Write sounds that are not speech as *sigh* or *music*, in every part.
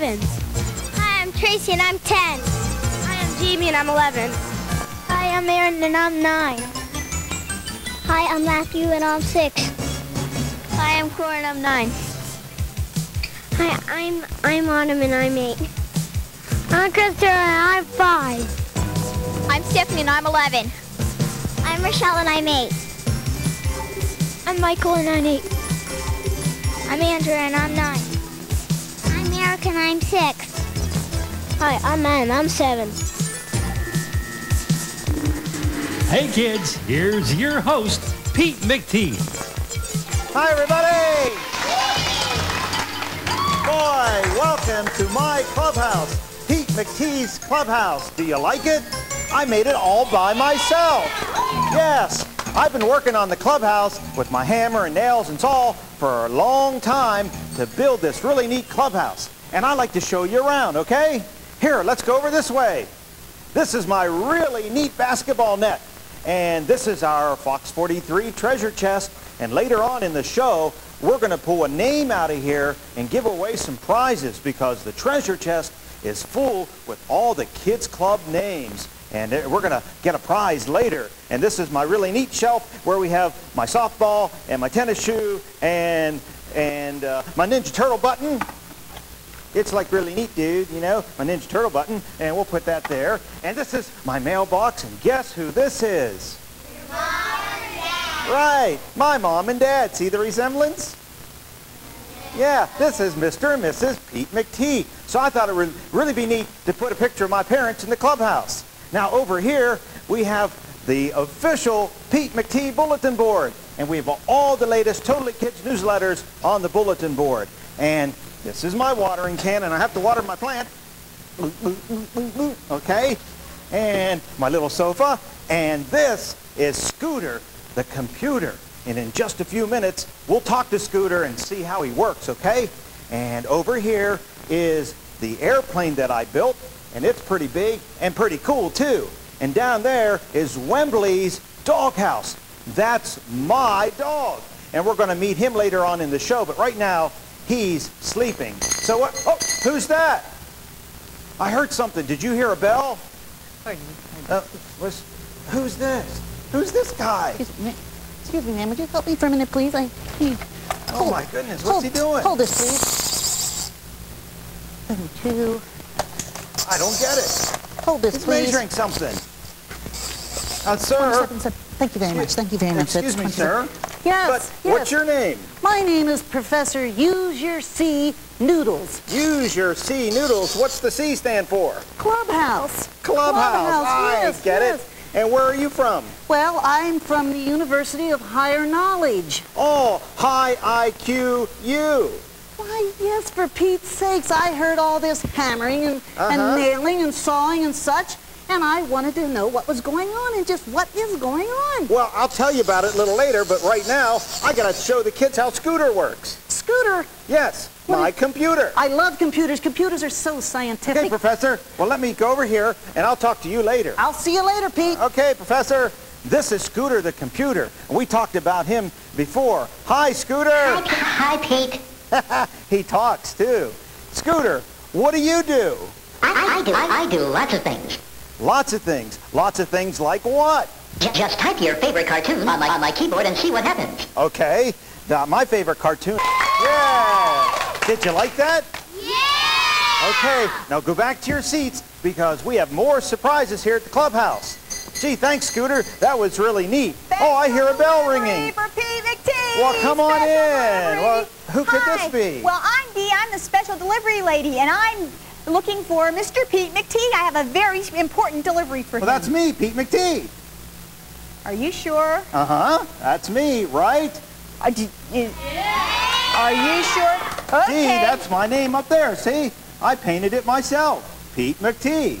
I'm 11. Hi, I'm Tracy and I'm 10. Hi, I'm Jamie and I'm 11. Hi, I'm Aaron and I'm 9. Hi, I'm Matthew and I'm 6. Hi, I'm Cora and I'm 9. Hi, I'm I'm Autumn and I'm 8. I'm Christopher and I'm 5. I'm Stephanie and I'm 11. I'm Rochelle and I'm 8. I'm Michael and I'm 8. I'm Andrew and I'm 9. I'm Eric and I'm 6. Hi, I'm Ann. I'm 7. Hey kids, here's your host, Pete McTee. Hi, everybody! Boy, welcome to my clubhouse, Pete McTee's clubhouse. Do you like it? I made it all by myself. Yes, I've been working on the clubhouse with my hammer and nails and saw for a long time to build this really neat clubhouse. And I like to show you around, okay? Here, let's go over this way. This is my really neat basketball net. And this is our Fox 43 treasure chest. And later on in the show, we're going to pull a name out of here and give away some prizes because the treasure chest is full with all the kids club names. And we're going to get a prize later. And this is my really neat shelf where we have my softball and my tennis shoe and, and uh, my Ninja Turtle button. It's like really neat, dude, you know, my Ninja Turtle button, and we'll put that there. And this is my mailbox, and guess who this is? Mom and Dad. Right, my mom and dad. See the resemblance? Yeah, this is Mr. and Mrs. Pete McTee. So I thought it would really be neat to put a picture of my parents in the clubhouse. Now over here, we have the official Pete McTee bulletin board. And we have all the latest Totally Kids newsletters on the bulletin board. And this is my watering can, and I have to water my plant. Okay? And my little sofa. And this is Scooter, the computer. And in just a few minutes, we'll talk to Scooter and see how he works, okay? And over here is the airplane that I built, and it's pretty big and pretty cool, too. And down there is Wembley's doghouse. That's my dog. And we're going to meet him later on in the show, but right now, he's sleeping. So what? Oh, who's that? I heard something. Did you hear a bell? Uh, was, who's this? Who's this guy? Excuse me, excuse me, ma'am. Would you help me for a minute, please? I need. Oh my goodness, what's hold, he doing? Hold this, please. You. I don't get it. Hold this, He's please. measuring something. Uh, sir. Thank you very much. Thank you very much. Excuse That's me, sir. Yes, But yes. what's your name? My name is Professor Use Your C Noodles. Use your C noodles. What's the C stand for? Clubhouse. Clubhouse. I yes, get yes. it. And where are you from? Well, I'm from the University of Higher Knowledge. Oh, high IQ U. Why, yes, for Pete's sakes, I heard all this hammering and, Uh-huh. and nailing and sawing and such, and I wanted to know what was going on and just what is going on. Well, I'll tell you about it a little later, but right now, I gotta show the kids how Scooter works. Scooter, Yes, What my do computer. I love computers. Computers are so scientific. Okay, Professor. Well, let me go over here, and I'll talk to you later. I'll see you later, Pete. Okay, Professor. This is Scooter the computer. We talked about him before. Hi, Scooter. Hi, Pete. *laughs* he talks too. Scooter, what do you do? I, I do. I, I do lots of things. Lots of things. Lots of things like what? Just type your favorite cartoon on my, on my keyboard and see what happens. Okay. Now, my favorite cartoon. Yeah. Did you like that? Yeah! Okay. Now go back to your seats because we have more surprises here at the clubhouse. Gee, thanks, Scooter. That was really neat. oh, I hear a bell ringing. For Pete McTee. Well, come on in. delivery. Well, who could this be? Well, I'm Dee. I'm the special delivery lady, and I'm looking for Mr. Pete McTee. I have a very important delivery for you. Well, him. that's me, Pete McTee. Are you sure? Uh-huh. That's me, right? Are you, you- are you sure? Okay. Gee, that's my name up there. See? I painted it myself. Pete McTee.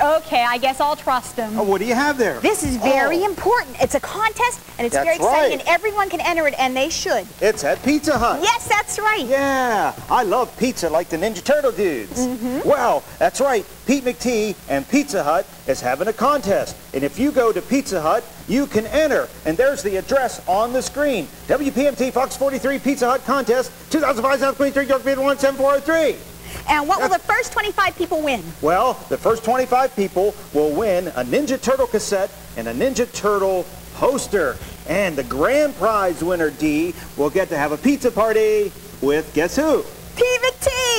Okay, I guess I'll trust him. Oh, what do you have there? This is very Oh, important. It's a contest, and it's That's very exciting, right. and everyone can enter it, and they should. It's at Pizza Hut. Yes, that's right. Yeah, I love pizza like the Ninja Turtle dudes. Mm-hmm. Well, that's right. Pete McTee and Pizza Hut is having a contest. And if you go to Pizza Hut, you can enter. And there's the address on the screen. WPMT Fox 43 Pizza Hut Contest, 2005 South Queen Street, York, 17403. And what will the first 25 people win? Well, the first 25 people will win a Ninja Turtle cassette and a Ninja Turtle poster. And the grand prize winner, Dee, will get to have a pizza party with guess who? Pete!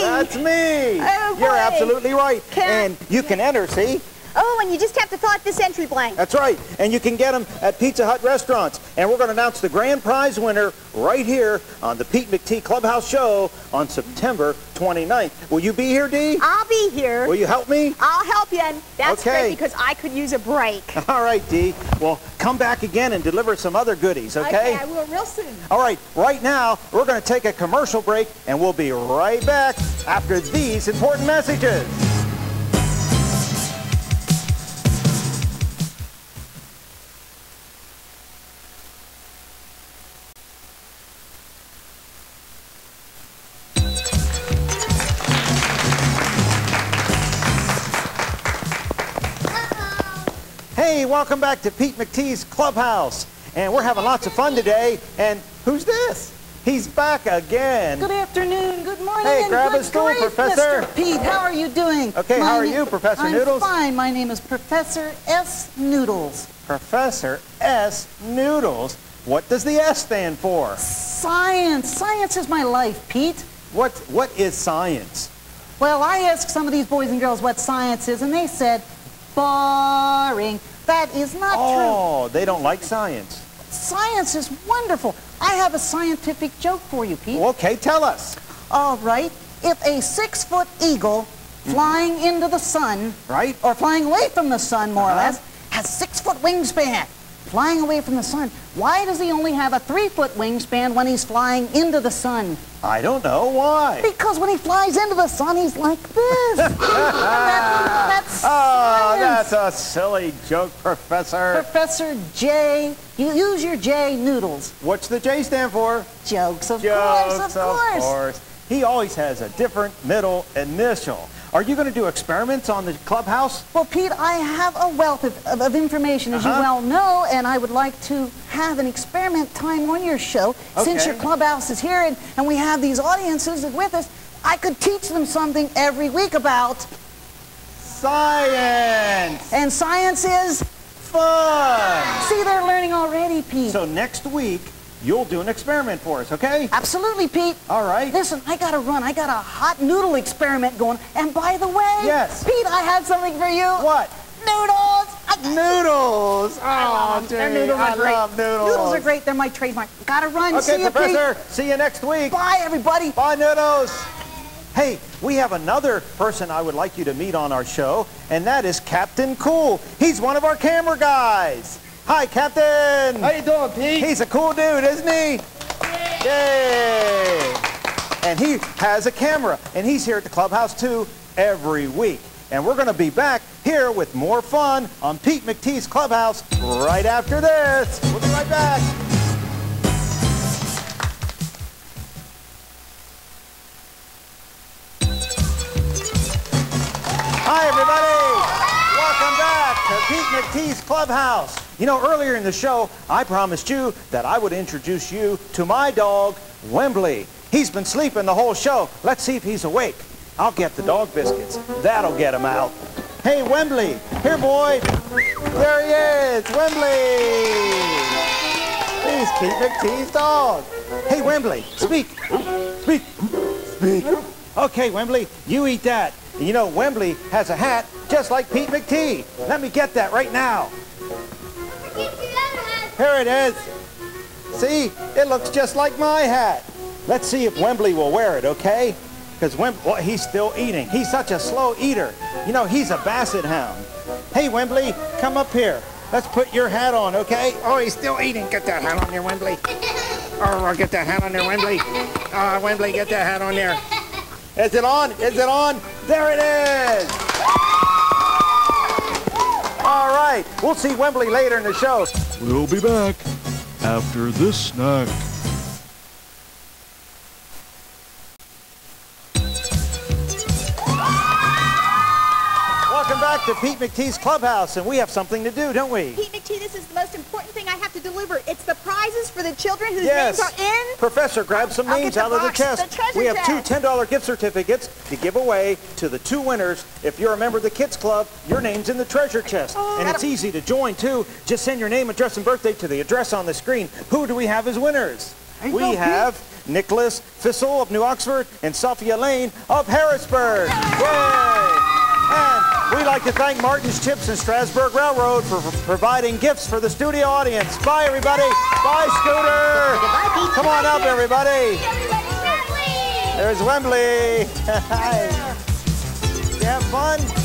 That's me! Oh, You're absolutely right. Can- and you can enter, see? Oh, and you just have to fill out this entry blank. That's right. And you can get them at Pizza Hut restaurants. And we're going to announce the grand prize winner right here on the Pete McTee Clubhouse Show on September 29th. Will you be here, Dee? I'll be here. Will you help me? I'll help you. And that's Okay. great because I could use a break. *laughs* All right, Dee. Well, come back again and deliver some other goodies, okay? Okay, I will real soon. All right, right now, we're going to take a commercial break, and we'll be right back after these important messages. Hey, welcome back to Pete McTee's Clubhouse. And we're having lots of fun today. And who's this? He's back again. Good afternoon, good morning, Hey, and grab good a stool, Professor. Mr. Pete, how are you doing? Okay, how are you, Professor I'm Noodles? fine. My name is Professor S. Noodles. Professor S. Noodles. What does the S stand for? Science. Science is my life, Pete. What, what is science? Well, I asked some of these boys and girls what science is, and they said, boring. That is not true. Oh, they don't like science. Science is wonderful. I have a scientific joke for you, Pete. Okay, tell us. All right. If a six-foot eagle flying into the sun, Right? or flying away from the sun, more or Uh-huh. less, has six-foot wingspan, flying away from the sun, why does he only have a three-foot wingspan when he's flying into the sun? I don't know why. Because when he flies into the sun, he's like this. *laughs* That- that's Oh, science. that's a silly joke, Professor. Professor J. You use your J noodles. What's the J stand for? Jokes, of Jokes, course, of course. He always has a different middle initial. Are you going to do experiments on the clubhouse? Well, Pete, I have a wealth of, of, of information, as Uh-huh. you well know, and I would like to have an experiment time on your show. Since your clubhouse is here and, and we have these audiences with us, I could teach them something every week about, Science! and science is, Fun! see, they're learning already, Pete. So next week, you'll do an experiment for us, okay? Absolutely, Pete. All right. Listen, I gotta run. I got a hot noodle experiment going. And by the way, Yes. Pete, I have something for you. What? Noodles! Noodles! Oh, gee, noodles are I great. love noodles. Noodles are great. They're my trademark. Gotta run. See Okay, you, Professor. Pete. See you next week. Bye, everybody. Bye, Noodles. Hey, we have another person I would like you to meet on our show, and that is Captain Cool. He's one of our camera guys. Hi, Captain. How you doing, Pete? He's a cool dude, isn't he? Yay! And he has a camera, and he's here at the clubhouse too every week. And we're going to be back here with more fun on Pete McTee's Clubhouse right after this. We'll be right back. McTee's Clubhouse. You know, earlier in the show, I promised you that I would introduce you to my dog, Wembley. He's been sleeping the whole show. Let's see if he's awake. I'll get the dog biscuits. That'll get him out. Hey, Wembley. Here, boy. There he is. Wembley. He's Pete McTee's dog. Hey, Wembley. Speak. Speak. Speak. Okay, Wembley, you eat that. And you know, Wembley has a hat just like Pete McTee. Let me get that right now. Here it is. See, it looks just like my hat. Let's see if Wembley will wear it, okay? Because Wem- well, he's still eating. He's such a slow eater. You know, he's a basset hound. Hey, Wembley, come up here. Let's put your hat on, okay? Oh, he's still eating. Get that hat on there, Wembley. Oh, get that hat on there, Wembley. Oh, Wembley, get that hat on there. Is it on? Is it on? There it is. All right. We'll see Wembley later in the show. We'll be back after this snack. Welcome back to Pete McTee's clubhouse, and we have something to do, don't we? Pete McTee, this is the most important thing I have to deliver. It's the prizes for the children whose Yes. names are in. Professor, grab some I'll names out of the chest. the we have chest. two $10 gift certificates to give away to the two winners. If you're a member of the Kids Club, your name's in the treasure chest. Oh, and it's easy to join, too. Just send your name, address, and birthday to the address on the screen. Who do we have as winners? We go, Pete. have Nicholas Fissel of New Oxford and Sophia Lane of Harrisburg. Yay! And we'd like to thank Martin's Chips and Strasburg Railroad for providing gifts for the studio audience. Bye, everybody. Bye, Scooter. Goodbye, Pete. Come on up, everybody. Everybody, There's Wembley. *laughs* Hi. You have fun?